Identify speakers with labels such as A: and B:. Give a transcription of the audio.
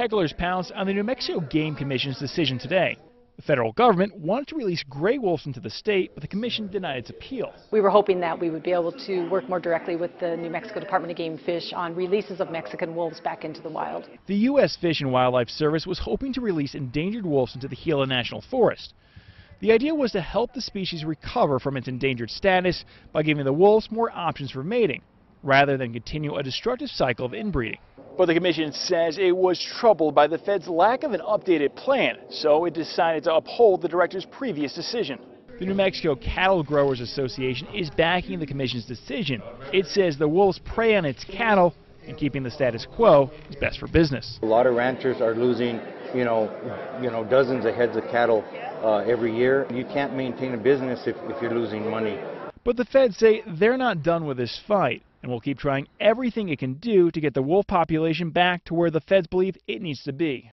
A: Stragglers pounced on the New Mexico Game Commission's decision today. The federal government wanted to release gray wolves into the state, but the commission denied its appeal.
B: We were hoping that we would be able to work more directly with the New Mexico Department of Game and Fish on releases of Mexican wolves back into the wild.
A: The U.S. Fish and Wildlife Service was hoping to release endangered wolves into the Gila National Forest. The idea was to help the species recover from its endangered status by giving the wolves more options for mating, rather than continue a destructive cycle of inbreeding. But the commission says it was troubled by the Fed's lack of an updated plan, so it decided to uphold the director's previous decision. The New Mexico Cattle Growers Association is backing the commission's decision. It says the wolves prey on its cattle, and keeping the status quo is best for business.
C: A lot of ranchers are losing, you know, you know, dozens of heads of cattle uh, every year. You can't maintain a business if, if you're losing money.
A: But the feds say they're not done with this fight and will keep trying everything it can do to get the wolf population back to where the feds believe it needs to be.